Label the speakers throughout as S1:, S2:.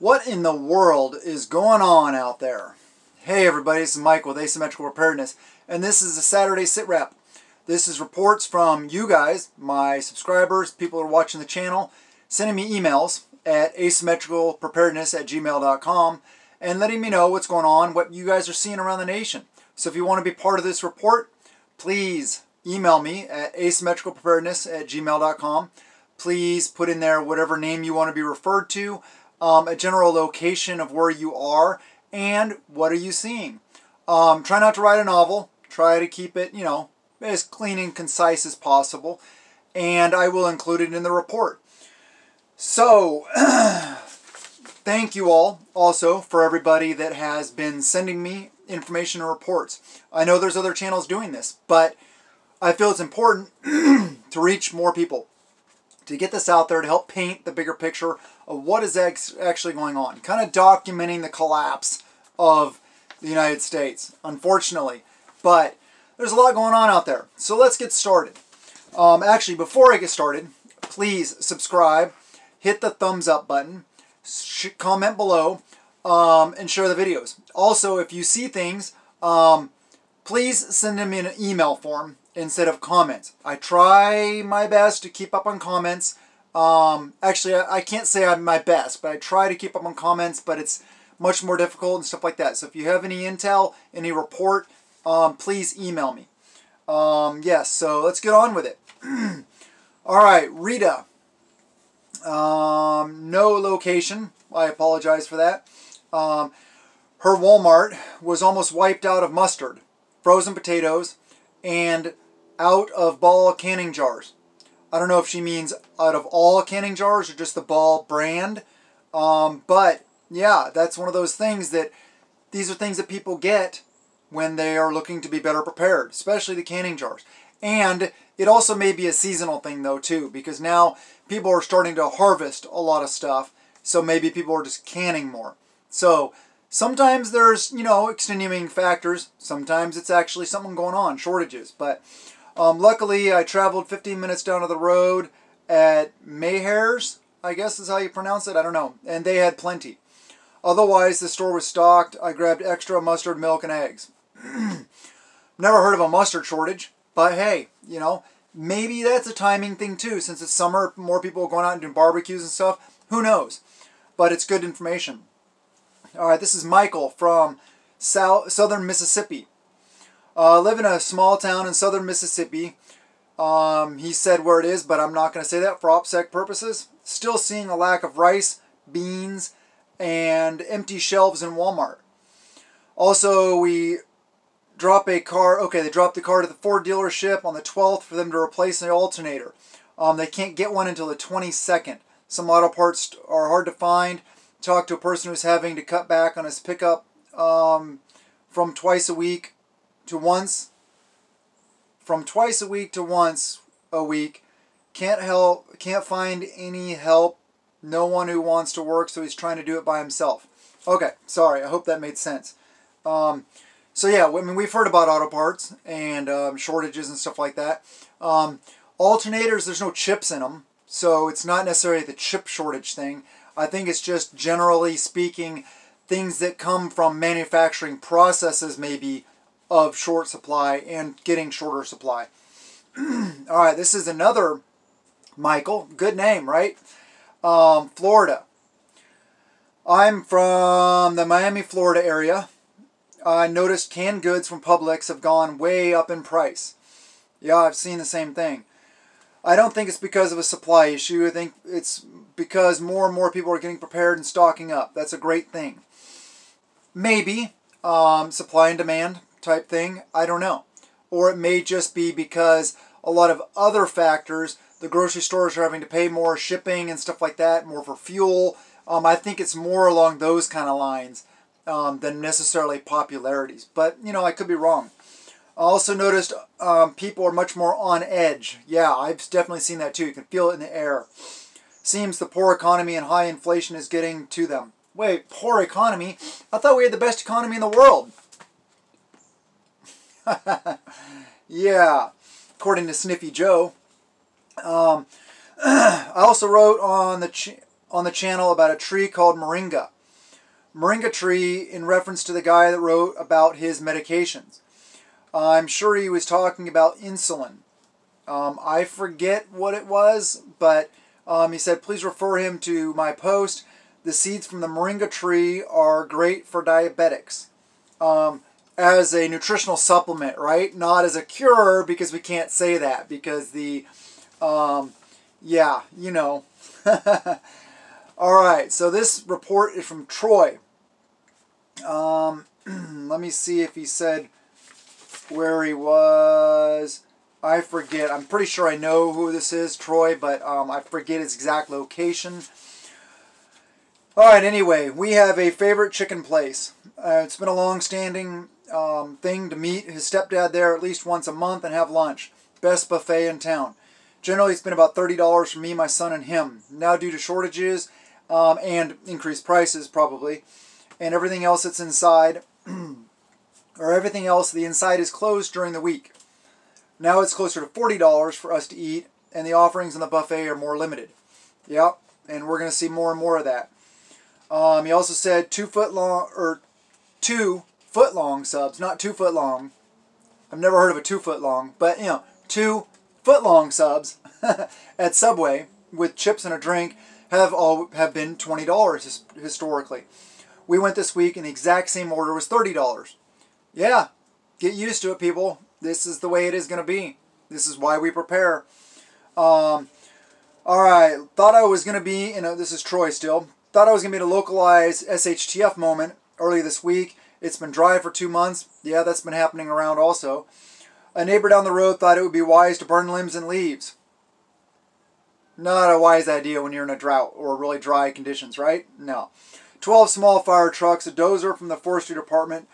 S1: What in the world is going on out there? Hey everybody, this is Mike with Asymmetrical Preparedness, and this is the Saturday Sit Rep. This is reports from you guys, my subscribers, people that are watching the channel, sending me emails at asymmetricalpreparedness at gmail.com and letting me know what's going on, what you guys are seeing around the nation. So if you want to be part of this report, please email me at asymmetricalpreparedness at gmail.com. Please put in there whatever name you want to be referred to, um, a general location of where you are, and what are you seeing. Um, try not to write a novel. Try to keep it, you know, as clean and concise as possible. And I will include it in the report. So, thank you all also for everybody that has been sending me information and reports. I know there's other channels doing this, but I feel it's important to reach more people, to get this out there, to help paint the bigger picture of what is actually going on, kind of documenting the collapse of the United States, unfortunately. But there's a lot going on out there. So let's get started. Um, actually, before I get started, please subscribe hit the thumbs up button, comment below, um, and share the videos. Also, if you see things, um, please send them in an email form instead of comments. I try my best to keep up on comments. Um, actually, I, I, can't say I'm my best, but I try to keep up on comments, but it's much more difficult and stuff like that. So if you have any intel, any report, um, please email me. Um, yes, so let's get on with it. All right, Rita. Um, no location. I apologize for that. Um, her Walmart was almost wiped out of mustard, frozen potatoes, and out of Ball canning jars. I don't know if she means out of all canning jars or just the Ball brand. Um, but yeah, that's one of those things that these are things that people get when they are looking to be better prepared, especially the canning jars. And it also may be a seasonal thing though too, because now people are starting to harvest a lot of stuff, so maybe people are just canning more. So sometimes there's, you know, extenuating factors. Sometimes it's actually something going on, shortages. But um, luckily I traveled 15 minutes down to the road at Mayhair's, I guess is how you pronounce it, I don't know. And they had plenty. Otherwise, the store was stocked. I grabbed extra mustard, milk, and eggs. Never heard of a mustard shortage, but hey, you know, Maybe that's a timing thing too, since it's summer, more people are going out and doing barbecues and stuff. Who knows? But it's good information. All right, this is Michael from South, southern Mississippi. Uh, live in a small town in southern Mississippi. Um, he said where it is, but I'm not going to say that for OPSEC purposes. Still seeing a lack of rice, beans, and empty shelves in Walmart. Also, we drop a car. Okay, they dropped the car to the Ford dealership on the 12th for them to replace the alternator. Um, they can't get one until the 22nd. Some auto parts are hard to find. Talk to a person who's having to cut back on his pickup um, from twice a week to once. From twice a week to once a week. Can't help. Can't find any help. No one who wants to work, so he's trying to do it by himself. Okay, sorry. I hope that made sense. Um, so yeah, I mean, we've heard about auto parts and um, shortages and stuff like that. Um, alternators, there's no chips in them, so it's not necessarily the chip shortage thing. I think it's just generally speaking, things that come from manufacturing processes maybe of short supply and getting shorter supply. All right, this is another Michael. Good name, right? Um, Florida. I'm from the Miami, Florida area I noticed canned goods from Publix have gone way up in price. Yeah, I've seen the same thing. I don't think it's because of a supply issue. I think it's because more and more people are getting prepared and stocking up. That's a great thing. Maybe um, supply and demand type thing. I don't know. Or it may just be because a lot of other factors, the grocery stores are having to pay more shipping and stuff like that, more for fuel. Um, I think it's more along those kind of lines um, than necessarily popularities. But, you know, I could be wrong. I also noticed um, people are much more on edge. Yeah, I've definitely seen that too. You can feel it in the air. Seems the poor economy and high inflation is getting to them. Wait, poor economy? I thought we had the best economy in the world. yeah, according to Sniffy Joe. Um, I also wrote on the on the channel about a tree called moringa. Moringa tree in reference to the guy that wrote about his medications. I'm sure he was talking about insulin. Um, I forget what it was, but um, he said, please refer him to my post. The seeds from the moringa tree are great for diabetics. Um, as a nutritional supplement, right? Not as a cure because we can't say that because the, um, yeah, you know. All right, so this report is from Troy. Um, let me see if he said where he was. I forget. I'm pretty sure I know who this is, Troy, but um, I forget his exact location. All right, anyway, we have a favorite chicken place. Uh, it's been a long-standing um, thing to meet his stepdad there at least once a month and have lunch. Best buffet in town. Generally, it's been about $30 for me, my son, and him. Now, due to shortages um, and increased prices, probably, and everything else that's inside, or everything else, the inside is closed during the week. Now it's closer to $40 for us to eat, and the offerings in the buffet are more limited. Yep, and we're going to see more and more of that. Um, he also said two foot long, or two foot long subs, not two foot long. I've never heard of a two foot long, but you know, two foot long subs at Subway with chips and a drink have all have been twenty dollars historically. We went this week and the exact same order was thirty dollars. Yeah, get used to it, people. This is the way it is going to be. This is why we prepare. Um, all right, thought I was going to be, you know, this is Troy still. Thought I was going to be in a localized SHTF moment early this week. It's been dry for two months. Yeah, that's been happening around also. A neighbor down the road thought it would be wise to burn limbs and leaves. Not a wise idea when you're in a drought or really dry conditions, right? No. 12 small fire trucks, a dozer from the forestry department,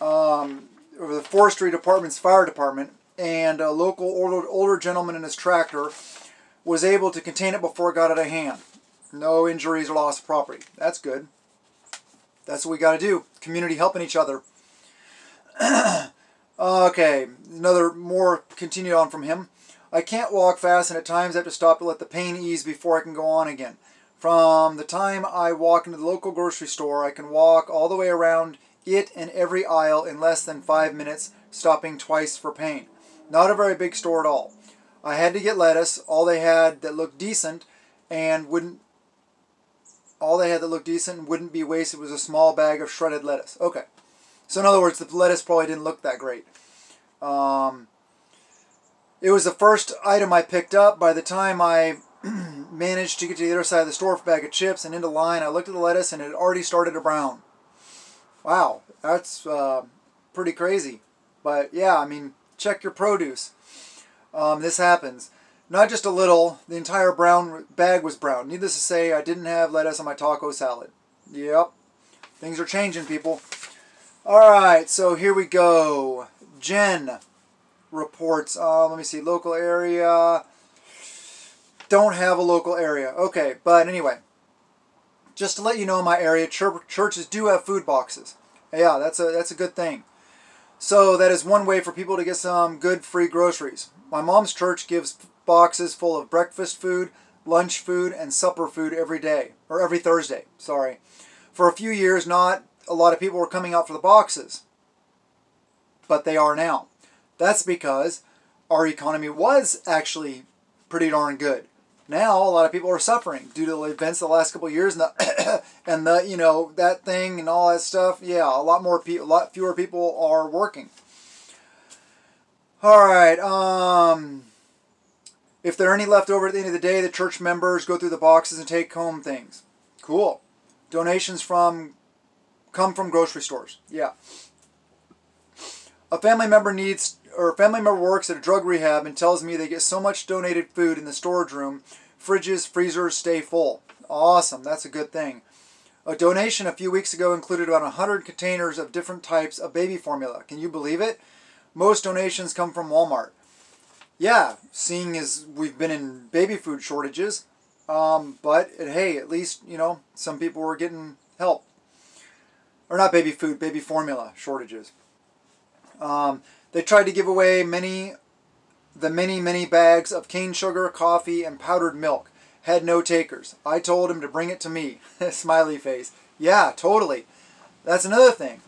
S1: um, or the forestry department's fire department, and a local older, older gentleman in his tractor was able to contain it before it got out of hand. No injuries or loss of property. That's good. That's what we got to do. Community helping each other. okay, another more continued on from him. I can't walk fast and at times I have to stop to let the pain ease before I can go on again. From the time I walk into the local grocery store, I can walk all the way around it and every aisle in less than five minutes, stopping twice for pain. Not a very big store at all. I had to get lettuce, all they had that looked decent and wouldn't all they had that looked decent wouldn't be wasted was a small bag of shredded lettuce. Okay. So in other words, the lettuce probably didn't look that great. Um, it was the first item I picked up. By the time I managed to get to the other side of the store for a bag of chips and into line, I looked at the lettuce and it had already started to brown. Wow, that's uh, pretty crazy. But yeah, I mean, check your produce. Um, this happens. Not just a little, the entire brown bag was brown. Needless to say, I didn't have lettuce on my taco salad. Yep, things are changing, people. Alright, so here we go. Jen reports, uh, let me see, local area. Don't have a local area. Okay, but anyway, just to let you know, in my area, churches do have food boxes. Yeah, that's a that's a good thing. So that is one way for people to get some good free groceries. My mom's church gives boxes full of breakfast food, lunch food, and supper food every day, or every Thursday, sorry. For a few years, not a lot of people were coming out for the boxes, but they are now. That's because our economy was actually pretty darn good. Now a lot of people are suffering due to the events the last couple years and the and the you know that thing and all that stuff. Yeah, a lot more people, a lot fewer people are working. All right. Um, if there are any left over at the end of the day, the church members go through the boxes and take home things. Cool. Donations from come from grocery stores. Yeah. A family member needs or a family member works at a drug rehab and tells me they get so much donated food in the storage room, fridges, freezers stay full. Awesome, that's a good thing. A donation a few weeks ago included about 100 containers of different types of baby formula. Can you believe it? Most donations come from Walmart. Yeah, seeing as we've been in baby food shortages, um, but hey, at least, you know, some people were getting help. Or not baby food, baby formula shortages. Um, they tried to give away many, the many, many bags of cane sugar, coffee, and powdered milk. had no takers. I told him to bring it to me. Smiley face. Yeah, totally. That's another thing.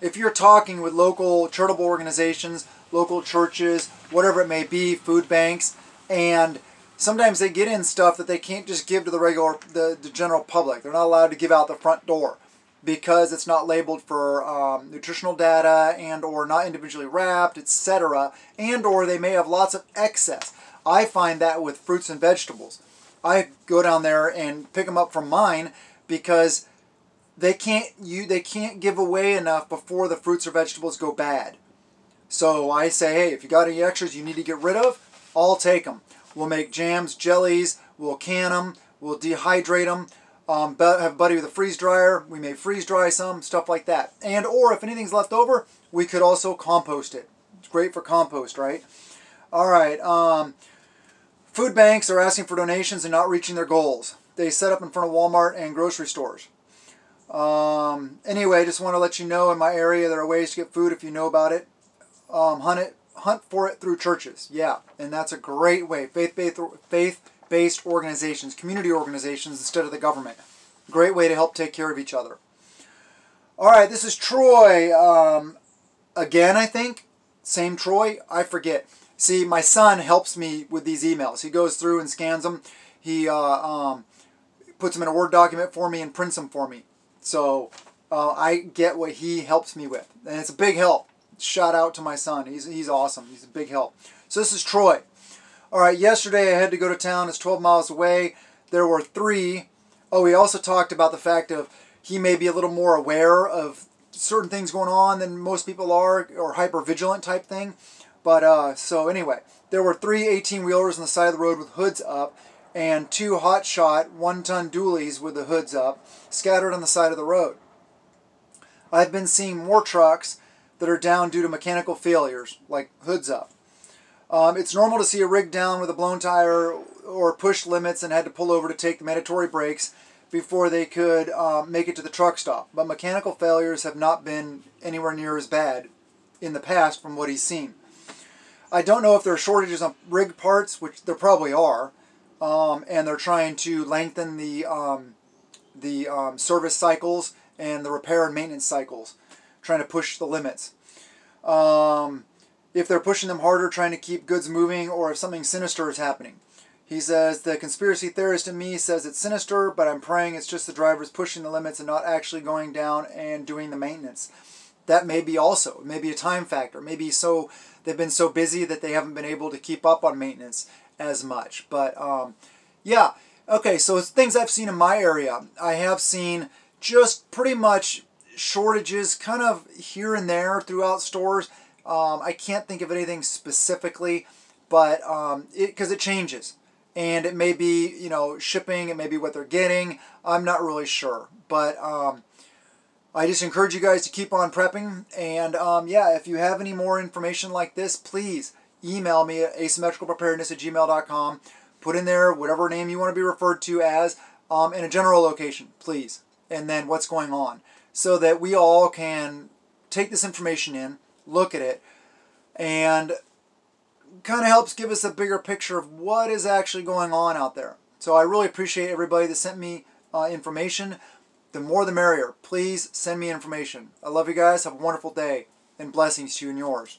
S1: If you're talking with local charitable organizations, local churches, whatever it may be, food banks, and sometimes they get in stuff that they can't just give to the regular, the, the general public. They're not allowed to give out the front door because it's not labeled for um, nutritional data and or not individually wrapped, etc. And or they may have lots of excess. I find that with fruits and vegetables. I go down there and pick them up from mine because they can't you they can't give away enough before the fruits or vegetables go bad. So I say, hey, if you got any extras you need to get rid of, I'll take them. We'll make jams, jellies, we'll can them, we'll dehydrate them, um, have a buddy with a freeze dryer. We may freeze dry some, stuff like that. And or if anything's left over, we could also compost it. It's great for compost, right? All right. Um, food banks are asking for donations and not reaching their goals. They set up in front of Walmart and grocery stores. Um, anyway, just want to let you know in my area there are ways to get food if you know about it. Um, hunt it, hunt for it through churches. Yeah, and that's a great way. Faith, faith, faith based organizations, community organizations instead of the government. Great way to help take care of each other. All right, this is Troy. Um, again, I think. Same Troy? I forget. See, my son helps me with these emails. He goes through and scans them. He uh, um, puts them in a Word document for me and prints them for me. So uh, I get what he helps me with. And it's a big help. Shout out to my son. He's, he's awesome. He's a big help. So this is Troy. All right, yesterday I had to go to town. It's 12 miles away. There were three. Oh, he also talked about the fact of he may be a little more aware of certain things going on than most people are, or hyper vigilant type thing. But uh, so anyway, there were three 18 wheelers on the side of the road with hoods up, and two hot shot one ton dualies with the hoods up, scattered on the side of the road. I've been seeing more trucks that are down due to mechanical failures, like hoods up. Um, it's normal to see a rig down with a blown tire or pushed limits and had to pull over to take the mandatory breaks before they could um, make it to the truck stop. But mechanical failures have not been anywhere near as bad in the past from what he's seen. I don't know if there are shortages of rig parts, which there probably are, um, and they're trying to lengthen the um, the um, service cycles and the repair and maintenance cycles, trying to push the limits. Um, if they're pushing them harder, trying to keep goods moving, or if something sinister is happening. He says, the conspiracy theorist in me says it's sinister, but I'm praying it's just the drivers pushing the limits and not actually going down and doing the maintenance. That may be also, maybe a time factor. Maybe so they've been so busy that they haven't been able to keep up on maintenance as much. But um, yeah, okay, so things I've seen in my area. I have seen just pretty much shortages kind of here and there throughout stores. Um, I can't think of anything specifically, but because um, it, it changes. And it may be, you know, shipping, it may be what they're getting. I'm not really sure. But um, I just encourage you guys to keep on prepping. And um, yeah, if you have any more information like this, please email me at asymmetricalpreparedness at gmail.com. Put in there whatever name you want to be referred to as um, in a general location, please. And then what's going on. So that we all can take this information in look at it and kind of helps give us a bigger picture of what is actually going on out there. So I really appreciate everybody that sent me uh, information. The more the merrier. Please send me information. I love you guys. Have a wonderful day and blessings to you and yours.